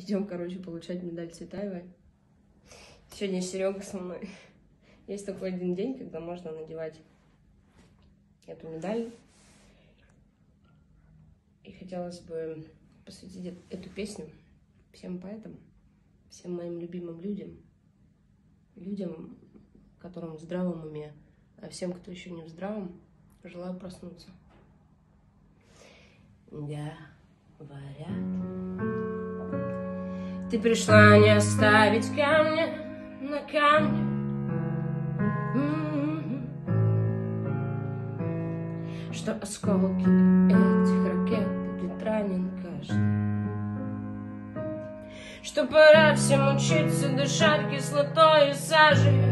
Идем, короче, получать медаль Цветаевой. Сегодня Серега со мной. Есть такой один день, когда можно надевать эту медаль. И хотелось бы посвятить эту песню всем поэтам, всем моим любимым людям, людям, которым в здравом уме, а всем, кто еще не в здравом, желаю проснуться. Говорят, ты пришла не оставить камня на камне. М-м-м. Что осколки этих ракет будет ранен каждый. Что пора всем учиться дышать кислотой и сажей.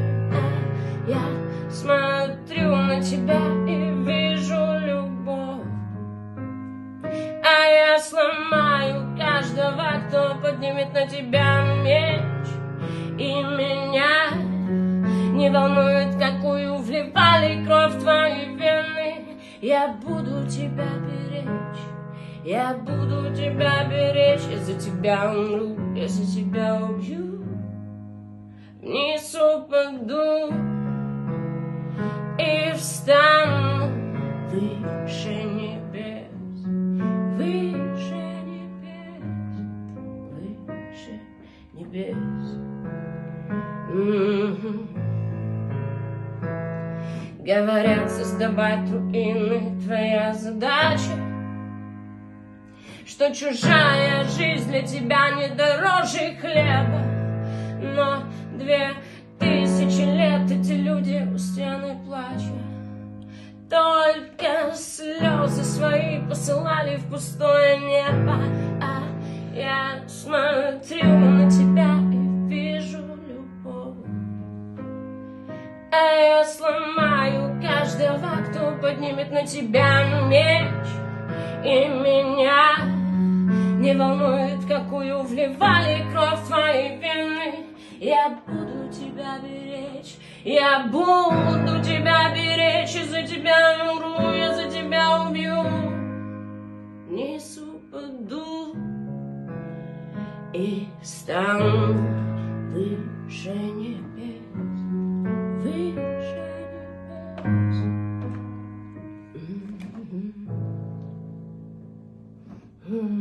Я смотрю на тебя и вижу любовь. А я сломаю каждого, кто поднимет на тебя меч. И меня не волнует, какую вливали кровь в твои вены. Я буду тебя беречь, я буду тебя беречь. Я за тебя умру, я за тебя убью. Вниз упаду и встану выше небес, небес. Говорят, создавать руины твоя задача, что чужая жизнь для тебя не дороже хлеба, но две тысячи лет эти люди у стены плача. Только слезы свои посылали в пустое небо, а я смотрю я сломаю каждого, кто поднимет на тебя меч, и меня не волнует, какую вливали кровь твои вины. Я буду тебя беречь, я буду тебя беречь, и за тебя умру, я за тебя убью. Вниз упаду и стану выше неба. Mm-hmm. mm-hmm. mm-hmm. mm-hmm.